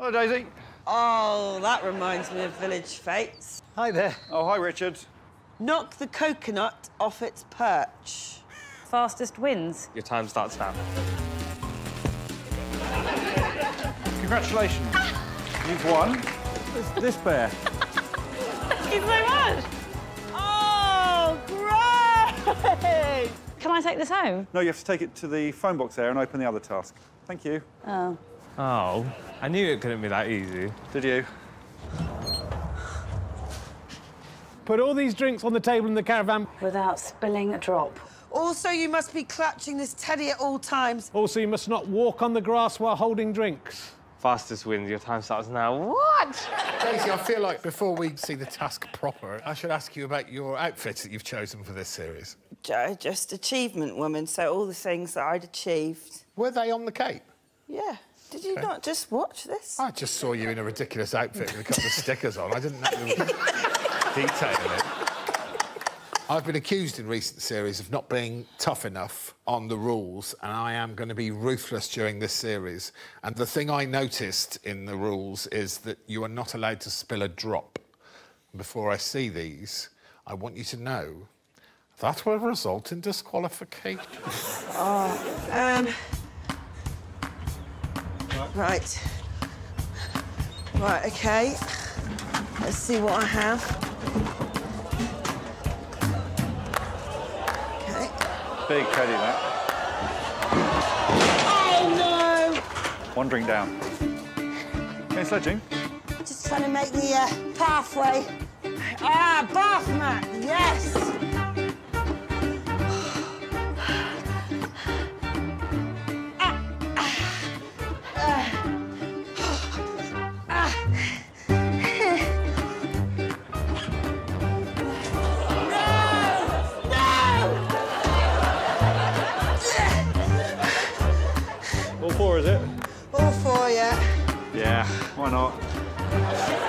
Hello, Daisy. Oh, that reminds me of Village Fates. Hi there. Oh, hi, Richard. Knock the coconut off its perch. Fastest wins. Your time starts now. Congratulations. You've won this, this bear. Thank you so much. Oh, great! Can I take this home? No, you have to take it to the phone box there and open the other task. Thank you. Oh. Oh, I knew it couldn't be that easy. Did you? Put all these drinks on the table in the caravan. Without spilling a drop. Also, you must be clutching this teddy at all times. Also, you must not walk on the grass while holding drinks. Fastest wins. Your time starts now. What? Daisy, I feel like before we see the task proper, I should ask you about your outfits that you've chosen for this series. Uh, just achievement woman, so all the things that I'd achieved. Were they on the Cape? Yeah. Did you not just watch this? I just saw you in a ridiculous outfit with a couple of stickers on. I didn't know there was detail in it. I've been accused in recent series of not being tough enough on the rules, and I am going to be ruthless during this series. And the thing I noticed in the rules is that you are not allowed to spill a drop. Before I see these, I want you to know that will result in disqualification. Um. Right. Right, okay. Let's see what I have. Okay. Big teddy, that. Oh, no! Wandering down. Okay, sledging. Just trying to make the uh, pathway. Ah, bath mat, yes! Is it? All four, yeah. Yeah, why not?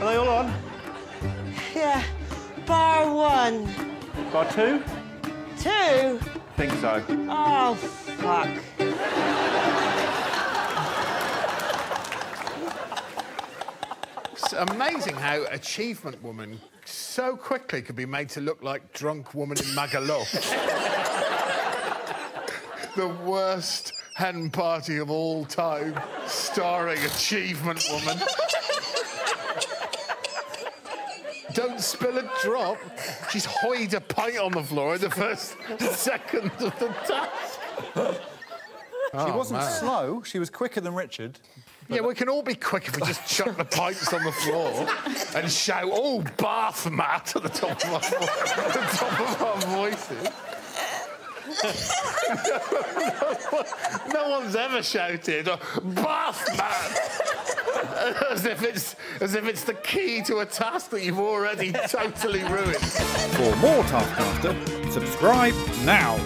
Are they all on? Yeah. Bar one. Bar two? Two? Think so. Oh, fuck. It's amazing how Achievement Woman so quickly could be made to look like Drunk Woman in Magaluf. the worst hen party of all time, starring Achievement Woman. Don't spill a drop. She's hoyed a pint on the floor in the first second of the task. She oh, wasn't slow, she was quicker than Richard. Yeah, we can all be quick if we just chuck the pipes on the floor and shout, "Oh, bath mat!" at the top of our, at the top of our voices. no one's ever shouted uh, bath mat as if it's as if it's the key to a task that you've already totally ruined. For more Taskmaster, subscribe now.